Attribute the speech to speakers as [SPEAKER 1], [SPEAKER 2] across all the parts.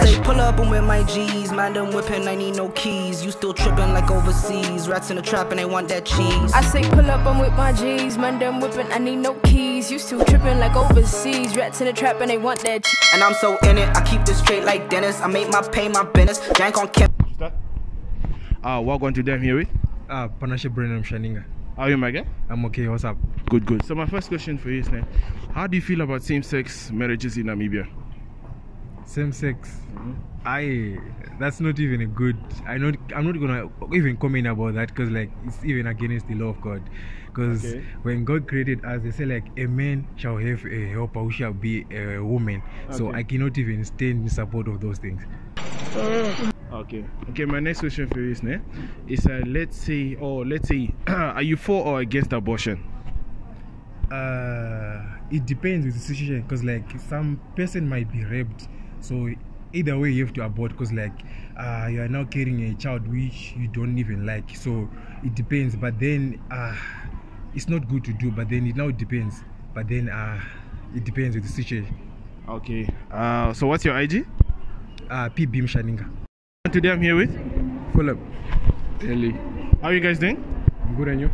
[SPEAKER 1] Say pull up, I'm with my G's. Man, them whipping, I need no keys. You still tripping like overseas. Rats in the trap and they want that cheese.
[SPEAKER 2] I say pull up, I'm with my G's. Man, them whipping, I need no keys. You still tripping like overseas. Rats in the trap and they want that cheese.
[SPEAKER 1] And I'm so in it, I keep this straight like Dennis. I make my pay my business. Jank on Kim.
[SPEAKER 3] Uh, welcome to them here with.
[SPEAKER 4] Ah, Panashe Brenham Shaninga.
[SPEAKER 3] How are you, my guy?
[SPEAKER 4] I'm okay, what's up?
[SPEAKER 3] Good, good. So my first question for you is now, how do you feel about same-sex marriages in Namibia?
[SPEAKER 4] Same sex. I that's not even a good I not I'm not gonna even comment about that because like it's even against the law of God. Because
[SPEAKER 3] Okay.
[SPEAKER 4] when God created us, they say like a man shall have a helper who shall be a woman. So I cannot even stand in support of those things.
[SPEAKER 3] Okay. Okay. My next question for you is now, is uh, let's say, or let's say, are you for or against abortion?
[SPEAKER 4] Uh, it depends with the situation because like some person might be raped so either way you have to abort because like uh, you are now carrying a child which you don't even like so it depends but then uh, it's not good to do but then it now depends but then uh, it depends with the situation
[SPEAKER 3] Okay. Uh, so what's your IG?
[SPEAKER 4] uh, P. Bim Shaninga
[SPEAKER 3] Today I'm here with.
[SPEAKER 4] Philip
[SPEAKER 5] Ellie.
[SPEAKER 3] How are you guys doing?
[SPEAKER 4] good on you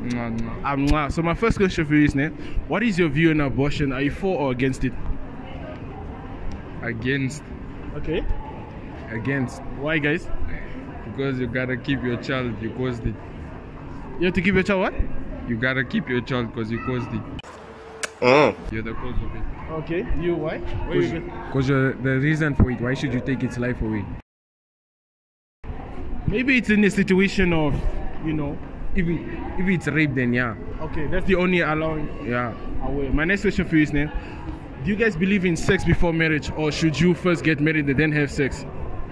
[SPEAKER 5] No, mwah.
[SPEAKER 3] Um, mwah. so my first question for you is now, what is your view on abortion? Are you for or against it?
[SPEAKER 5] Against.
[SPEAKER 3] Okay.
[SPEAKER 5] Against.
[SPEAKER 3] Why, guys?
[SPEAKER 5] Because you gotta keep your child. You caused it.
[SPEAKER 3] You have to keep your child what?
[SPEAKER 5] You gotta keep your child because you caused it. Oh. Mm. You're the cause of it.
[SPEAKER 3] Okay. You why? Why you
[SPEAKER 4] because the reason for it why should you take its life away
[SPEAKER 3] Maybe it's in a situation of, you know.
[SPEAKER 4] if, it, if it's rape then yeah
[SPEAKER 3] Okay, that's the only allowing
[SPEAKER 4] yeah
[SPEAKER 3] away. My next question for you is now, do you guys believe in sex before marriage, or should you first get married and then have sex?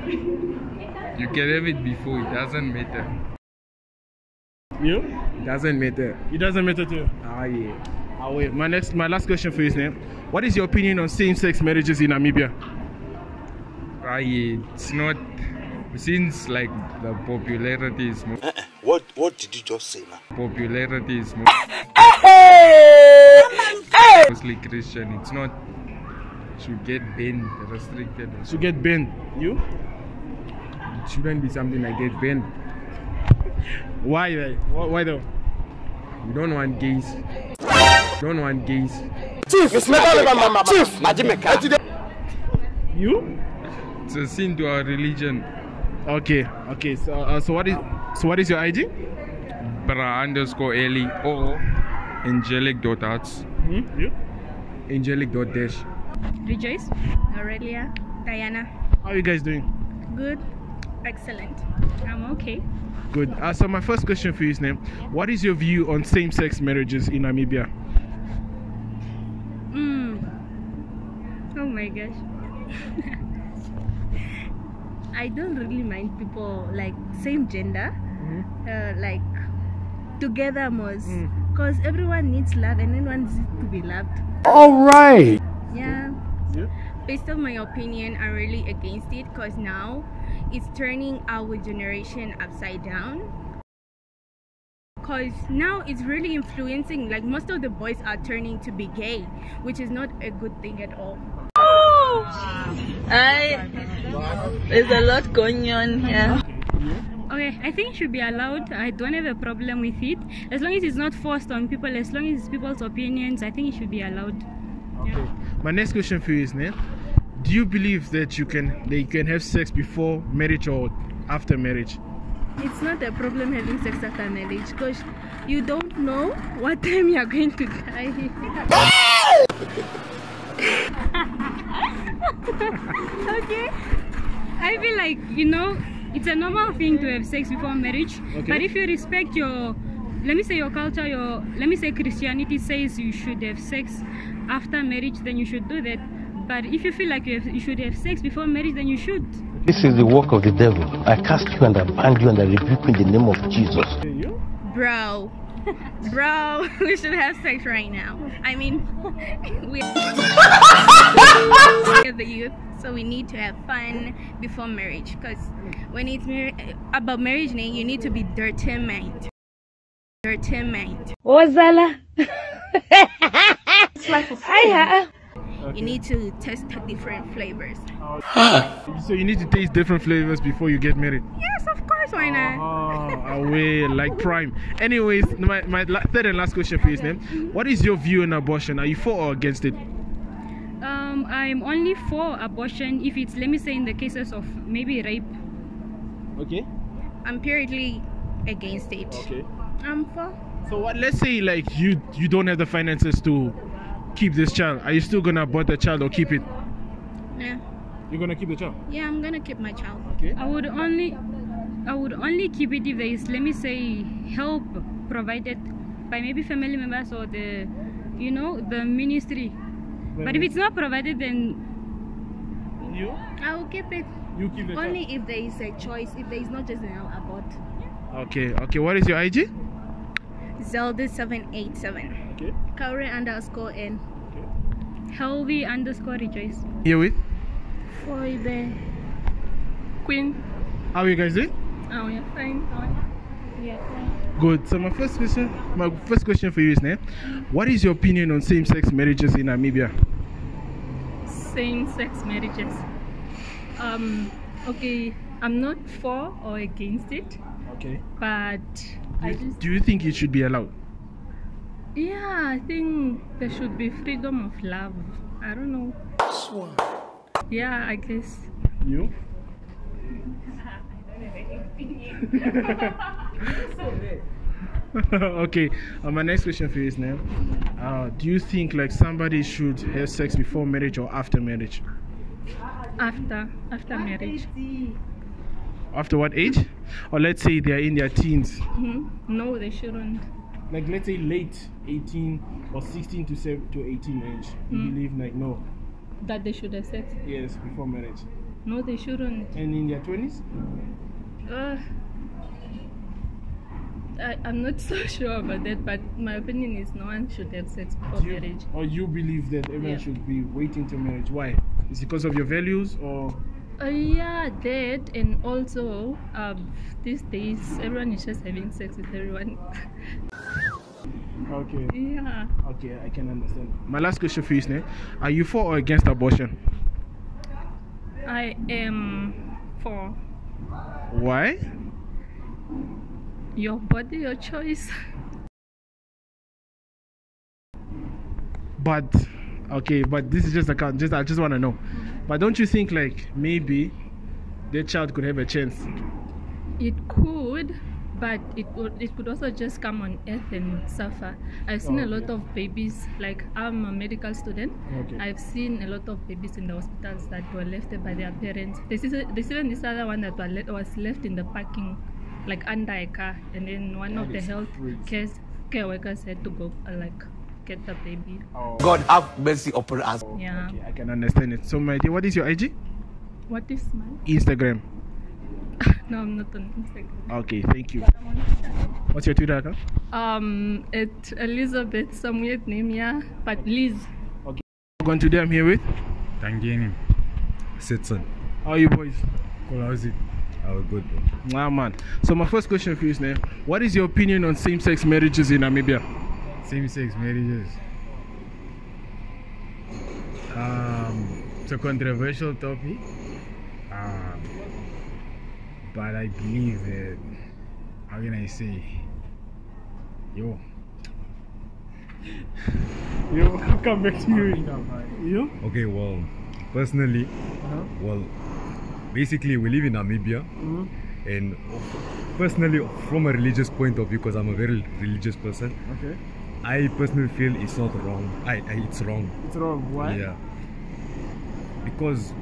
[SPEAKER 5] You can have it before. It doesn't matter.
[SPEAKER 3] You?
[SPEAKER 4] it doesn't matter
[SPEAKER 3] It doesn't matter to you.
[SPEAKER 4] ah yeah
[SPEAKER 3] Away. My next, my last question for you is now, what is your opinion on same-sex marriages in Namibia?
[SPEAKER 5] Ah, yeah, it's not. Since like the popularity is more,
[SPEAKER 6] What what did you just say, man?
[SPEAKER 5] popularity is more, mostly Christian. It's not. Should get banned, restricted. or
[SPEAKER 3] To get banned. You?
[SPEAKER 4] it shouldn't be something like get banned
[SPEAKER 3] Why? Like, why, why though?
[SPEAKER 4] We don't want gays. don't want gays. Chief, it's not Chief, Majimeka.
[SPEAKER 3] You?
[SPEAKER 5] It's a sin to our religion.
[SPEAKER 3] Okay. Okay. So, uh, so what is, so what is your ID?
[SPEAKER 5] Bra underscore Ellie or angelic dot arts.
[SPEAKER 3] Hmm? You?
[SPEAKER 4] Angelic dot dash.
[SPEAKER 7] Rejoice, Aurelia, Diana.
[SPEAKER 3] How are you guys doing?
[SPEAKER 7] Good, excellent. I'm okay.
[SPEAKER 3] Good. Uh, so my first question for you is now, what is your view on same-sex marriages in Namibia?
[SPEAKER 7] Mm. Oh my gosh. I don't really mind people like same gender, uh, like together most, because everyone needs love and everyone needs to be loved.
[SPEAKER 6] All right.
[SPEAKER 7] Yeah.
[SPEAKER 3] Yeah.
[SPEAKER 7] Based on my opinion, I'm really against it because now it's turning our generation upside down. Because now it's really influencing, like most of the boys are turning to be gay, which is not a good thing at all.
[SPEAKER 8] I there's a lot going on here.
[SPEAKER 7] Okay, I think it should be allowed. I don't have a problem with it. As long as it's not forced on people, as long as it's people's opinions, I think it should be allowed.
[SPEAKER 3] Okay. My next question for you is now, do you believe that you can that you can have sex before marriage or after marriage?
[SPEAKER 7] It's not a problem having sex after marriage because you don't know what time you're going to die. okay? I feel like, you know, it's a normal thing to have sex before marriage.
[SPEAKER 3] Okay.
[SPEAKER 7] But if you respect your, let me say your culture, your, let me say Christianity says you should have sex after marriage, then you should do that. But if you feel like you, have, you should have sex before marriage, then you should.
[SPEAKER 6] This is the work of the devil. I cast you and I bind you and I rebuke you in the name of Jesus.
[SPEAKER 3] You?
[SPEAKER 7] Bro, bro, we should have sex right now. I mean, we are the youth, so we need to have fun before marriage. Because when it's mar- eh, about marriage, you need to be determined. Determined.
[SPEAKER 8] Ozala. Aya.
[SPEAKER 3] Okay.
[SPEAKER 9] You need to test different flavors.
[SPEAKER 3] So you need to taste different flavors before you get married.
[SPEAKER 9] Yes, of course, why not?
[SPEAKER 3] Oh, away like prime. Anyways, my, my third and last question for you is name. What is your view on abortion? Are you for or against it?
[SPEAKER 7] Um, I'm only for abortion if it's, let me say, in the cases of maybe rape.
[SPEAKER 3] Okay.
[SPEAKER 9] I'm purely against it.
[SPEAKER 3] Okay.
[SPEAKER 9] I'm for.
[SPEAKER 3] So what? Let's say like you you don't have the finances to keep this child. Are you still gonna abort the child or keep it?
[SPEAKER 9] Yeah.
[SPEAKER 3] You're gonna keep the child.
[SPEAKER 9] Yeah, I'm gonna keep my child.
[SPEAKER 3] Okay.
[SPEAKER 7] I would only, I would only keep it if there is, let me say, help provided by maybe family members or the, you know, the ministry. But if it's not provided, then
[SPEAKER 3] You
[SPEAKER 9] I will keep it.
[SPEAKER 3] you keep the
[SPEAKER 9] Only if there is a choice, if there is not just an abort.
[SPEAKER 3] child. Okay. Okay. What is your IG?
[SPEAKER 9] Zelda787.
[SPEAKER 3] Okay.
[SPEAKER 9] Kaure underscore N. Okay.
[SPEAKER 7] healthy underscore rejoice.
[SPEAKER 3] Here with.
[SPEAKER 8] For the queen.
[SPEAKER 3] How are you guys doing?
[SPEAKER 8] Oh, yeah, fine. How are you? Yeah, fine.
[SPEAKER 3] Good. So my first question, my first question for you is, ne, what is your opinion on same-sex marriages in Namibia?
[SPEAKER 8] Same-sex marriages. Um, okay, I'm not for or against it,
[SPEAKER 3] Okay.
[SPEAKER 8] but I just
[SPEAKER 3] Do you think it should be allowed?
[SPEAKER 8] Yeah, I think there should be freedom of love. I don't know. Yeah, I guess.
[SPEAKER 3] You? I don't have any. Okay. Uh, my next question for you is now: uh, Do you think like somebody should have sex before marriage or after marriage?
[SPEAKER 8] After after marriage.
[SPEAKER 3] After what age? Or let's say they are in their teens,
[SPEAKER 8] hmm No, they shouldn't.
[SPEAKER 3] Like let's say late 18 or 16 to 7 to 18 age. You
[SPEAKER 8] Mm.
[SPEAKER 3] believe like no,
[SPEAKER 8] That they should have sex.
[SPEAKER 3] yes, before marriage.
[SPEAKER 8] No, they shouldn't.
[SPEAKER 3] And in their 20s?
[SPEAKER 8] Uh, I, I'm not so sure about that, but my opinion is no one should have sex before
[SPEAKER 3] you-
[SPEAKER 8] marriage.
[SPEAKER 3] Or you believe that everyone
[SPEAKER 8] Yeah.
[SPEAKER 3] should be waiting till marriage? Why? Is it because of your values or?
[SPEAKER 8] Uh, yeah, that and also um, these days everyone is just having sex with everyone.
[SPEAKER 3] Okay.
[SPEAKER 8] yeah.
[SPEAKER 3] Okay, I can understand. My last question for you is, ne, are you for or against abortion?
[SPEAKER 8] I am for
[SPEAKER 3] Why?
[SPEAKER 8] your body, your choice.
[SPEAKER 3] But okay, but this is just a count. Just I just want to know. But don't you think like maybe their child could have a chance?
[SPEAKER 8] It could, but it would it could also just come on earth and suffer. I've seen
[SPEAKER 3] Oh,
[SPEAKER 8] a lot
[SPEAKER 3] okay.
[SPEAKER 8] of babies. Like I'm a medical student.
[SPEAKER 3] Okay.
[SPEAKER 8] I've seen a lot of babies in the hospitals that were left by their parents. There's, this- there's even this other one that were le- was left in the parking, like under a car, and then one of the health
[SPEAKER 3] crazy.
[SPEAKER 8] care care workers had to go uh, like get the baby.
[SPEAKER 10] God have mercy upon us.
[SPEAKER 8] Yeah.
[SPEAKER 3] Okay, I can understand it. So my dear, what is your IG?
[SPEAKER 8] What is mine?
[SPEAKER 3] Instagram.
[SPEAKER 8] No, I'm not on Instagram.
[SPEAKER 3] Okay, thank you. What's your Twitter account?
[SPEAKER 8] Um, it's Elizabeth, some weird name, yeah, but Liz. Okay.
[SPEAKER 3] Going today, I'm here with.
[SPEAKER 11] Tangeni. Sitson.
[SPEAKER 3] How are you boys?
[SPEAKER 11] Cool, how's it? Oh, good, bro.
[SPEAKER 3] Wow, man. So my first question for you is, ne, what is your opinion on same-sex marriages in Namibia?
[SPEAKER 11] Same sex marriages. Um, it's a controversial topic. But I believe that, how can I say? Yo.
[SPEAKER 3] Yo, I'll come back to you. You?
[SPEAKER 11] Okay, well, personally,
[SPEAKER 3] Uh-huh.
[SPEAKER 11] well, basically, we live in Namibia.
[SPEAKER 3] Mhm.
[SPEAKER 11] And personally, from a religious point of view, because I'm a very religious person,
[SPEAKER 3] Okay.
[SPEAKER 11] I personally feel it's not wrong. I, I it's wrong.
[SPEAKER 3] It's wrong. Why?
[SPEAKER 11] Yeah. Because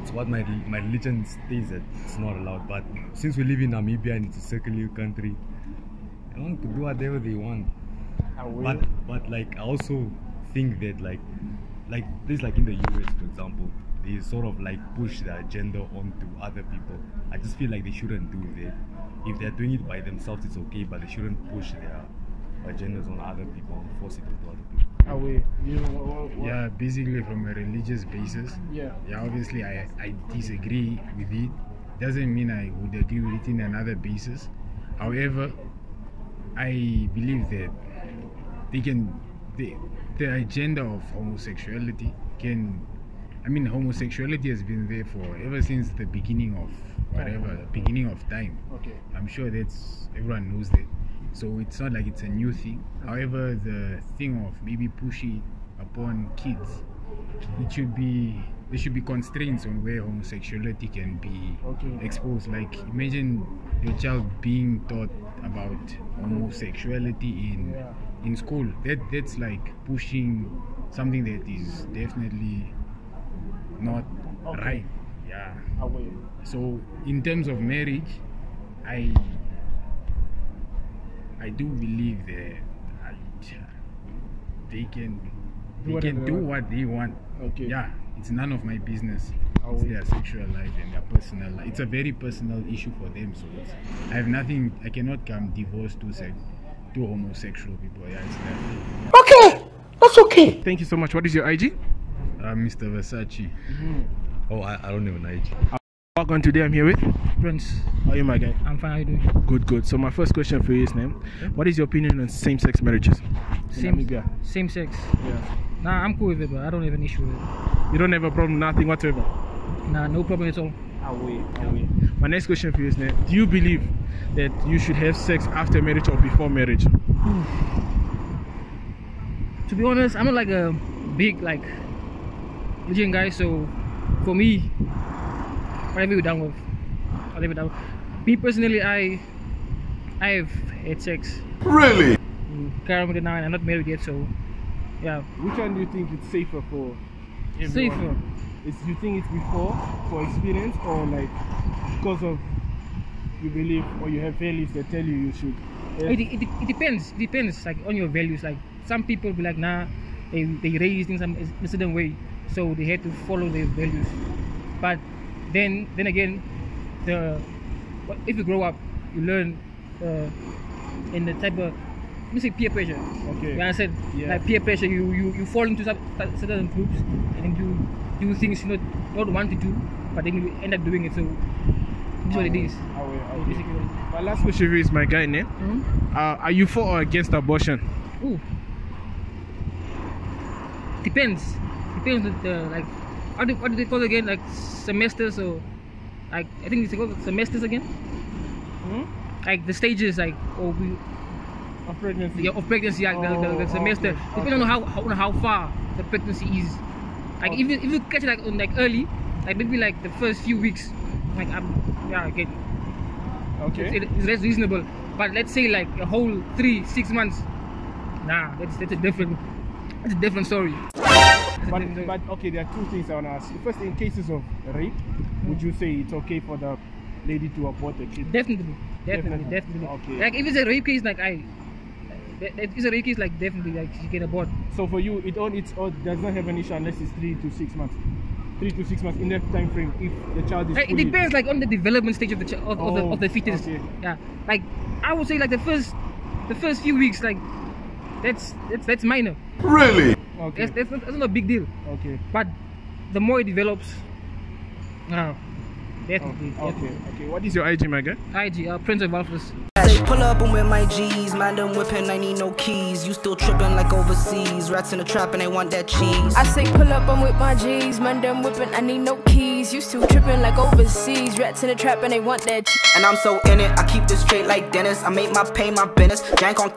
[SPEAKER 11] it's what my my religion states that it's not allowed. But since we live in Namibia and it's a secular country, everyone could do whatever they want. But but like I also think that like like this like in the US for example, they sort of like push the agenda onto other people. I just feel like they shouldn't do that. If they're doing it by themselves, it's okay, but they shouldn't push their agendas on other people and force it onto other people.
[SPEAKER 3] Away. You know, what, what,
[SPEAKER 11] Yeah, basically from a religious basis.
[SPEAKER 3] Yeah.
[SPEAKER 11] Yeah, obviously I, I disagree with it. Doesn't mean I would agree with it in another basis. However, I believe that they can the the agenda of homosexuality
[SPEAKER 12] can. I mean, homosexuality has been there for ever since the beginning of whatever, beginning of time.
[SPEAKER 3] Okay.
[SPEAKER 12] I'm sure that's everyone knows that. So it's not like it's a new thing. However, the thing of maybe pushing upon kids, it should be there should be constraints on where homosexuality can be
[SPEAKER 3] Okay.
[SPEAKER 12] exposed. Like imagine your child being taught about homosexuality in
[SPEAKER 3] Yeah.
[SPEAKER 12] in school. That that's like pushing something that is definitely not
[SPEAKER 3] Okay.
[SPEAKER 12] right. Yeah.
[SPEAKER 3] Away.
[SPEAKER 12] So in terms of marriage, I I do believe that they can
[SPEAKER 3] Do
[SPEAKER 12] they
[SPEAKER 3] whatever
[SPEAKER 12] can do
[SPEAKER 3] want.
[SPEAKER 12] what they want.
[SPEAKER 3] Okay.
[SPEAKER 12] Yeah, it's none of my business.
[SPEAKER 3] Oh,
[SPEAKER 12] It's their sexual life and their personal life. It's a very personal issue for them. So it's, I have nothing. I cannot come divorce two sex, two homosexual people. Yeah, it's that.
[SPEAKER 10] Okay, that's okay.
[SPEAKER 12] Thank you so much. What is your IG? Uh, Mr. Versace.
[SPEAKER 11] Oh, I, I don't even know. age.
[SPEAKER 12] Welcome today. I'm here with
[SPEAKER 13] Prince,
[SPEAKER 12] How are you, my guy?
[SPEAKER 13] I'm fine. How you doing?
[SPEAKER 12] Good, good. So my first question for you is, name. What is your opinion on same-sex marriages?
[SPEAKER 13] Same,
[SPEAKER 12] Namibia?
[SPEAKER 13] same sex.
[SPEAKER 12] Yeah.
[SPEAKER 13] Nah, I'm cool with it, but I don't have an issue with it.
[SPEAKER 12] You don't have a problem, nothing whatsoever.
[SPEAKER 13] Nah, no problem at all.
[SPEAKER 12] Ah, away, away. Ah, my next question for you is, Nate, do you believe that you should have sex after marriage or before marriage? Hmm.
[SPEAKER 13] To be honest, I'm not like a big like religion guy, so for me, whatever you're down with, I'll leave it down. Me personally, I I have had sex.
[SPEAKER 10] Really?
[SPEAKER 13] Currently now, and I'm not married yet, so yeah.
[SPEAKER 3] Which one do you think it's safer for everyone?
[SPEAKER 13] Safer.
[SPEAKER 3] Is you think it's before for experience or like because of you believe or you have values that tell you you should? have-
[SPEAKER 13] It, it, it depends. It depends like on your values. Like some people be like, nah, they they raised in some a certain way, so they had to follow their values. But then then again, the what- if you grow up, you learn uh, in the type of let me say peer pressure.
[SPEAKER 3] Okay.
[SPEAKER 13] You understand?
[SPEAKER 3] Yeah.
[SPEAKER 13] Like peer pressure, you you, you fall into some certain groups and then you do things you not not want to do, but then you end up doing it. So this is what it is.
[SPEAKER 3] Away,
[SPEAKER 13] So
[SPEAKER 3] away.
[SPEAKER 13] basically what it is.
[SPEAKER 12] My last question is, my guy, name.
[SPEAKER 13] Mhm.
[SPEAKER 12] Uh, are you for or against abortion?
[SPEAKER 13] Ooh. Depends. Depends on the like what do, what do they call it again? Like semesters or like I think it's called semesters again.
[SPEAKER 3] Hmm?
[SPEAKER 13] Like the stages like or we
[SPEAKER 3] Of pregnancy.
[SPEAKER 13] yeah, of pregnancy like the, the, the
[SPEAKER 3] Oh,
[SPEAKER 13] semester.
[SPEAKER 3] okay,
[SPEAKER 13] Depending on how, how on how far the pregnancy is. Like if you if you catch it like on like early, like maybe like the first few weeks, like I'm yeah I get
[SPEAKER 3] Okay.
[SPEAKER 13] it's, it's less reasonable. But let's say like a whole three, six months. Nah, that's that's a different that's a different story.
[SPEAKER 3] But, but okay, there are two things I want to ask. you. First, in cases of rape, would you say it's okay for the lady to abort the kid?
[SPEAKER 13] definitely, definitely,
[SPEAKER 3] Definitely.
[SPEAKER 13] definitely.
[SPEAKER 3] Okay.
[SPEAKER 13] Like if it's a rape case, like I, that- that- if it's a rape case, like definitely, like she can abort.
[SPEAKER 3] So for you, it all it's all does not have an issue unless it's three to six months. Three to six months in that time frame, if the child is
[SPEAKER 13] Like, it depends, like on the development stage of the ch- of, of, the,
[SPEAKER 3] Oh,
[SPEAKER 13] of the oh, fetus.
[SPEAKER 3] okay.
[SPEAKER 13] Yeah, like I would say, like the first, the first few weeks, like that's that's that's minor.
[SPEAKER 10] Really?
[SPEAKER 3] Okay.
[SPEAKER 13] That's that's not, that's not a big deal.
[SPEAKER 3] Okay.
[SPEAKER 13] But the more it develops, uh, definitely.
[SPEAKER 3] Okay.
[SPEAKER 13] definitely.
[SPEAKER 3] Okay.
[SPEAKER 12] What is your IG, my guy?
[SPEAKER 13] IG, uh, Prince of Alphas.
[SPEAKER 1] Say, pull up and with my G's, man, them whipping, I need no keys. You still tripping like overseas, rats in the trap and they want that cheese.
[SPEAKER 2] I say pull up, I'm with my G's, man, them whipping, I need no keys. You still tripping like overseas, rats in the trap and they want that cheese.
[SPEAKER 1] And I'm so in it, I keep this straight like Dennis. I make my pay my business. Jank on